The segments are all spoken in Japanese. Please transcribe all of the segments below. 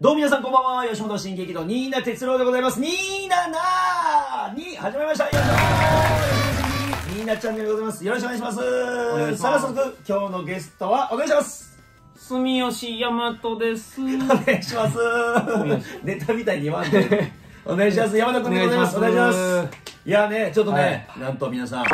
どうも皆さんこんばんは、吉本新劇団、ニーナ哲郎でございます。ニーナナーに始まりました。よいしょニーナチャンネルでございます。よろしくお願いします。願いします早速、今日のゲストはお願いします。住吉大和です。お願いします。ネタみたいに言わんで。お願いします。山田君でございます。お願いします。いやね、ちょっとね、なんと皆さん、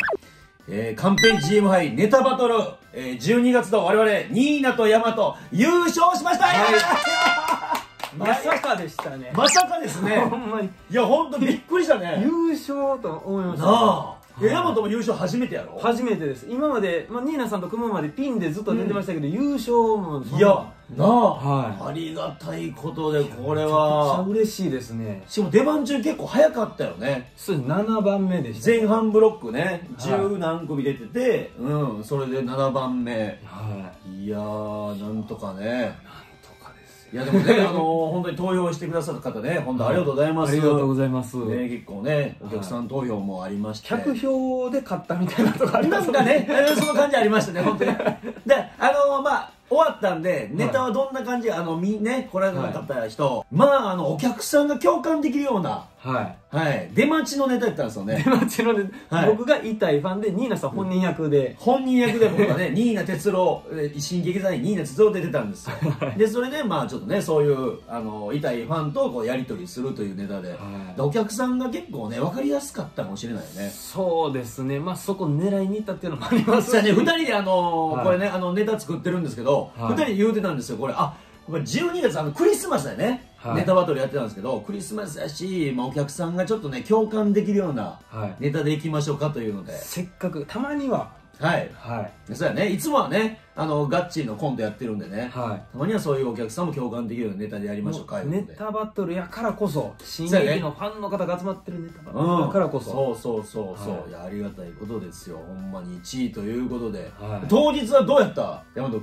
えー、カンペ GM 杯ネタバトル、えー、12月の我々、ニーナとヤマト、優勝しました、まさかでしたね。まさかですね。ほんまにいや、ほんとびっくりしたね。優勝と思いました。なあ。いや、ヤマトも優勝初めてやろ？初めてです。今まで、まあ、ニーナさんと組むまでピンでずっと出てましたけど、優勝もいや、なあ、はいありがたいことで、これめちゃは。嬉しいですね。しかも出番中結構早かったよね。そう7番目でした。前半ブロックね、はい十何組出てて、うん、それで7番目。はい。いやー、なんとかね。なんとかですよ。いや、でもね、あのー、本当に投票してくださった方ね、本当ありがとうございます。ありがとうございます。ね、結構ね、お客さん投票もありまして。客票で勝ったみたいなとこありますかね、えーその感じありましたね、本当に。で、あのまあ、終わったんで、ネタはどんな感じ、あの、み、ね、来られなかった人、まあ、あの、お客さんが共感できるような、はい。はい、出待ちのネタやったんですよね。出待ちのね、はい。僕が痛いファンで、ニーナさん本人役で、本人役で僕がね、ニーナ哲郎、えー新劇団にニーナ哲郎出てたんですよ。で、それで、まあ、ちょっとね、そういう、あの、痛いファンとこうやり取りするというネタで、はい。でお客さんが結構ね、分かりやすかったかもしれないよね。そうですね、まあそこ狙いに行ったっていうのもあります。ね、二人であのこれね、あの、ネタ作ってるんですけど、二、はい。人で言うてたんですよ、これ。あ、これ12月、あの、クリスマスだよね、はい。ネタバトルやってたんですけど、クリスマスやし、まあ、お客さんがちょっとね、共感できるようなはい。ネタでいきましょうかというので、せっかくたまには。はい。はい。そうやね、いつもはね、あの、ガッチーのコントやってるんでね、はたまにはそういうお客さんも共感できるようなネタでやりいましょうか、いうネ。タバトルやからこそ新劇のファンの方が集まってるネタバトうん、ルだからこそ、そうそうそうそう、はい。い、やありがたいことですよ。ほんまに1位ということで、はい。当日はどうやった？大和君。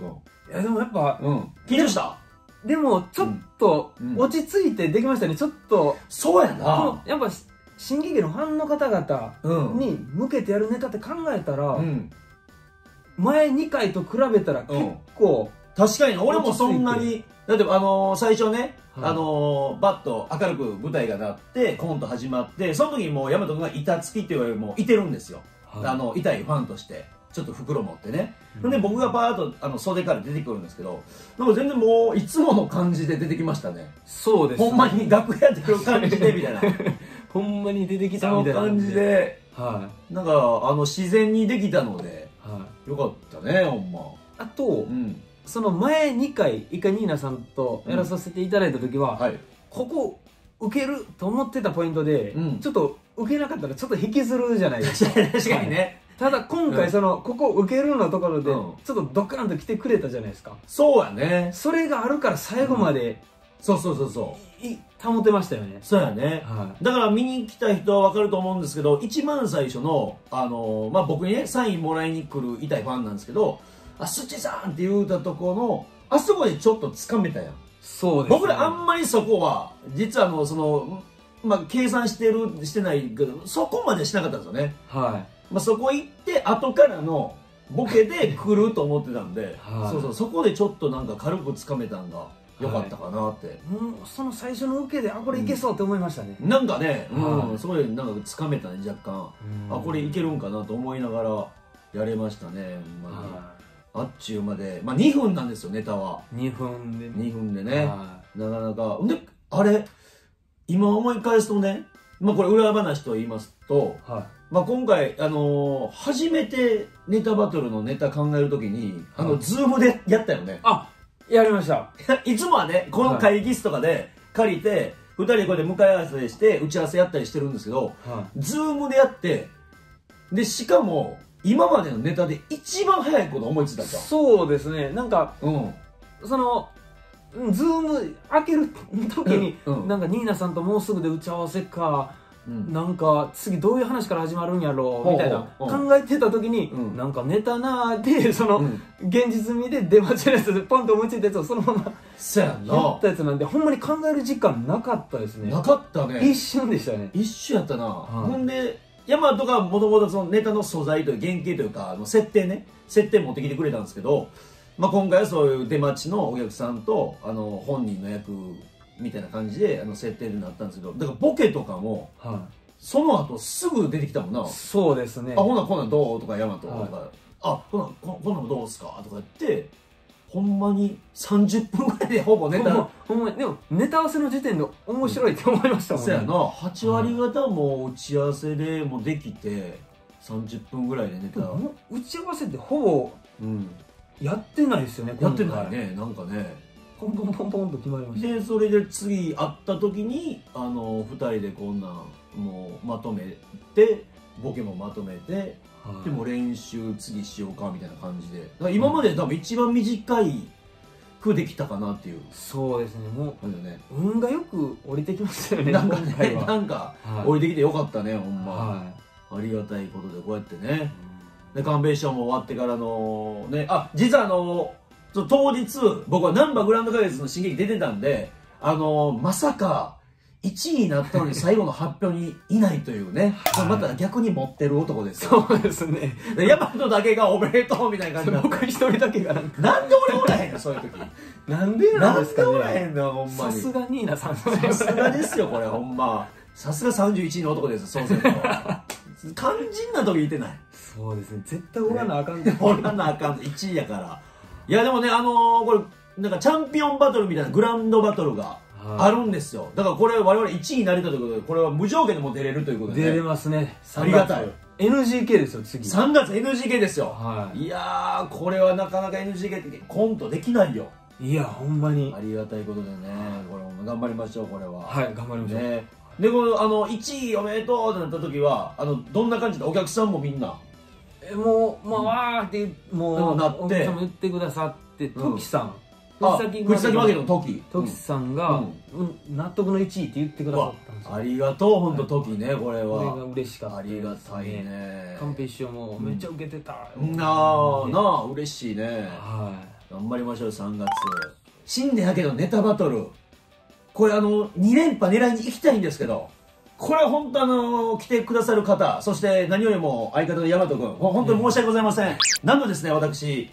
いやでもやっぱうん。緊張した？でもちょっとうん。落ち着いてできましたね。ちょっとそうやな。やっぱ新劇のファンの方々うん。に向けてやるネタって考えたら、うん。前2回と比べたら結構、確かに俺もそんなにだってあのー最初ね、はい。あのーバッと明るく舞台がなってコント始まってその時にもう大和君が板付きっていうよりもいてるんですよ、はい。あの痛いファンとしてちょっと袋持ってね、うん。で僕がバーッとあの袖から出てくるんですけどなんか全然もういつもの感じで出てきましたね。そうです、ほんまに楽屋出る感じでみたいな。ほんまに出てきそたみたいなの感じではなんかあの自然にできたのでい、はい、よかったねほんま。あと、うん。その前2回一回ニーナさんとやらさせていただいた時は、はい。ここ受けると思ってたポイントで、うん。ちょっと受けなかったらちょっと引きずるじゃないですか。確かにね、ただ今うん回その、ここ受けるのところで、うん。ちょっとドカンと来てくれたじゃないですか。そうやね。それがあるから最後まで、そうそうそうそう。い保てましたよね。そうやね、はだから見に来た人は分かると思うんですけど一番最初の、あのーまあ、僕にねサインもらいに来る痛いファンなんですけど「あスッチさん!」って言うたとこのあそこでちょっとつかめたやん。そうです、ね、僕らあんまりそこは実はあのその、まあ、計算してるしてないけどそこまでしなかったんですよね、はまあ、そこ行って後からのボケで来ると思ってたんで、はい。そうそうそこでちょっとなんか軽くつかめたんが良かったかなって、いもうその最初の受けであこれいけそうって思いましたね、なんかね、はい。うん、すごいなんかつかめたね若干、あこれいけるんかなと思いながらやれましたね、まあはあっちゅうまで、まあ、2分なんですよネタは。い2分で2分でね、はなかなか。であれ今思い返すとね、まあ、これ裏話と言いますと、いはい。まあ、今回、あのー初めてネタバトルのネタ考えるときに、あのはい。ズームでやったよね。あやりました。いつもはねこの会議室とかで借りて、二人でこれで向かい合わせして打ち合わせやったりしてるんですけどはズームでやってでしかも今までのネタで一番早いこと思いついたいじゃんそうですね。なんかうん。そのうんズーム開ける時に、うんうん。なんかニーナさんともうすぐで打ち合わせか、うん。なんか次どういう話から始まるんやろう。みたいな。ほうほう考えてた時に、うん。なんかネタなーで その、うん。現実味で出待ちのやつでポンと思いついたやつをそのままそやったやつなんでほんまに考える時間なかったですね。なかったね。一瞬でしたね。一瞬やったな、ほんでヤマトがもともとそのネタの素材という原型というかあの設定ね。設定持ってきてくれたんですけど、まあ、今回はそういう出待ちのお客さんとあの本人の役みたいな感じであの設定になったんですけどだからボケとかもはその後すぐ出てきたもんな「いそうですね。あほなこんなんどう?」とかヤマトとか。はい「あほなここんなんどうすか?」とか言ってほんまに30分ぐらいでほぼネタ。ほんまでもネタ合わせの時点で面白いって思いましたもんね。そうやな。8割方もう打ち合わせでもうできて30分ぐらいでネタ、打ち合わせってほぼうん、やってないですよねやってないねなんかね。ポンポンポンポンと決まりました。でそれで次会った時にあの2人でこんなんもうまとめてボケもまとめてはい。でも練習次しようかみたいな感じで。今まで多分一番短いくできたかなっていう。そうですねも感じだね。う運がよく降りてきましたよねなんかねなんかはい。降りてきてよかったねほんま、はありがたいことでこうやってね。いで鑑別賞も終わってからのねあ実はあのそ当日僕はナンバーグランド花月の進撃出てたんであのまさか1位になったのに最後の発表にいないというね、これまた逆に持ってる男ですよ。そうですね。でヤマトだけがおめでとうみたいな感じになって。僕一人だけがなんか。なんで俺おらへんのそういう時。なんでななんんですかでおらへねんのほんまさにすがニーナさん。さすがですよこれほんま。さすが31位の男ですそうすると肝心な時いてない。そうですね。絶対おらなあかん。おらなあかん。1位やから。いやでもねあのーこれなんかチャンピオンバトルみたいなグランドバトルがあるんですよ。だからこれ我々1位になれたということでこれは無条件でも出れるということで、出れね、ますね。ありがたい。NGK ですよ次。3月 NGK ですよ。はい。やーこれはなかなか NGK ってコントできないよ。いやほんまに。ありがたいことでね。これも頑張りましょうこれは。はい頑張りましょう、ねでこのあの1位おめでとうってなった時はあのどんな感じでお客さんもみんな。えもうまあわーってもうなって。お客さんも言ってくださってうん。トキさん。あ藤崎マーケットの時トキさんが、うん。うん納得の1位って言ってくださったんですよ。ありがとう本当時ねこれこれがは嬉しかったありがたいね。カンペ師匠もめっちゃ受けてた、なあなあ嬉しいね。は頑張りましょう3月。新年やけどネタバトルこれあの2連覇狙いに行きたいんですけどこれ本当あの来てくださる方そして何よりも相方の大和君ほ本当に申し訳ございません、なのですね私。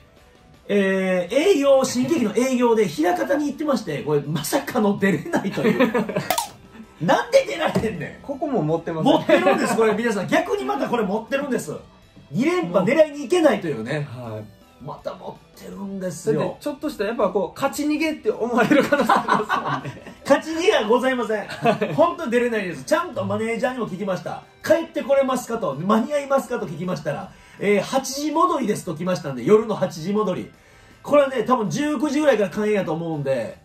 えー、営業新喜劇の営業で枚方に行ってましてこれまさかの出れないという。なんで出られへんねん。いここも持ってます持ってるんですこれ 皆さん。逆にまたこれ持ってるんです。2連覇狙いに行けないというね。はい。また持ってるんですよ。ちょっとしたやっぱこう勝ち逃げって思われる可能性ありますもんね勝ち逃げはございません。本当に出れないです。ちゃんとマネージャーにも聞きました。帰ってこれますかと間に合いますかと聞きましたら、えー8時戻りですと来ましたんで夜の8時戻り。これはね多分19時ぐらいから開演やと思うんで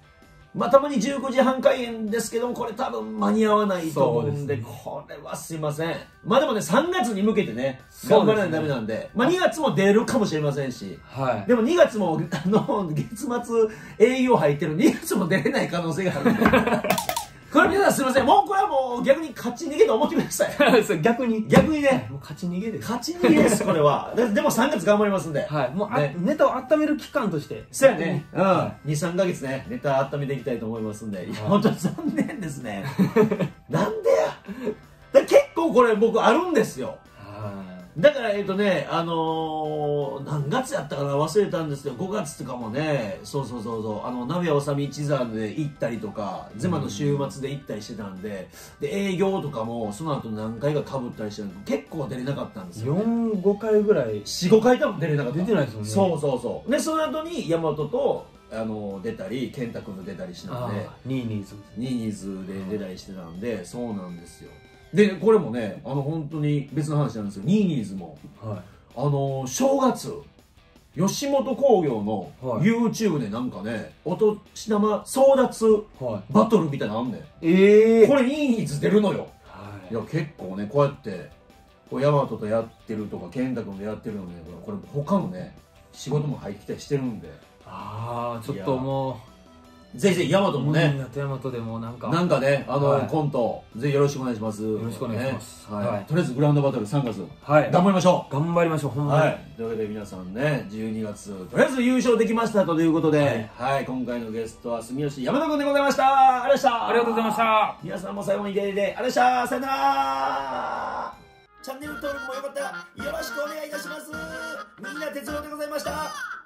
まあたまに19時半開演ですけどもこれ多分間に合わないと思うんでですね。これはすいません。まあでもね3月に向けてね頑張らないとダメなんでまあ、2月も出るかもしれませんしはい。でも2月もあの月末営業入ってる2月も出れない可能性があるんで これ皆さんすみません。もうこれはもう逆に勝ち逃げと思ってください。逆に。逆にね。もう勝ち逃げです。勝ち逃げですこれは。ででも3月頑張りますんで。はい。もうあ、ね。ネタを温める期間として。そうやね、うん、は23か月ねネタ温めていきたいと思いますんで、い。本当に残念ですね。なんでや。だ結構これ僕あるんですよ。はだからえっとねあのー何月やったかな？忘れたんですけど5月とかもねそうそうそうそうあの鍋尾さみ一座で行ったりとかゼマの週末で行ったりしてたんでで営業とかもその後何回かかぶったりしてたんで結構出れなかったんですいよ、ね、45回ぐらい45回多分出れなかった。出てないですもんね。そうそうそう。でその後に大和とあの出たり健太君と出たりしたんでニーニーズニーニーズで出たりしてたんでそうなんですよでこれもねあの本当に別の話なんですよニーニーズも。はあの正月吉本興業のはい。YouTube でなんかね、お年玉争奪バトルみたいなのあんねん、ええ。これニーニーズ出るのよ。はい。いや結構ねこうやってこうヤマトとやってるとか健太君とやってるのねこれ他のね仕事も入ってきたりしてるんで。ああちょっともぜひぜひヤマトうもね、うん富山とでもなんか。なんかねあの、はい。コントぜひよろしくお願いします。よろしくお願いします。はい。はい。とりあえずグラウンドバトル3月はい。頑張りましょう。頑張りましょうほんまに、はい、というわけで皆さんね12月とりあえず優勝できましたということで、はい。今回のゲストは住吉山田君でございました。ありがとうございました。ありがとうございました。皆さんも最後までいていただいてありがとうございました。さよなら。チャンネル登録もよかったらよろしくお願いいたします。みんな哲郎でございました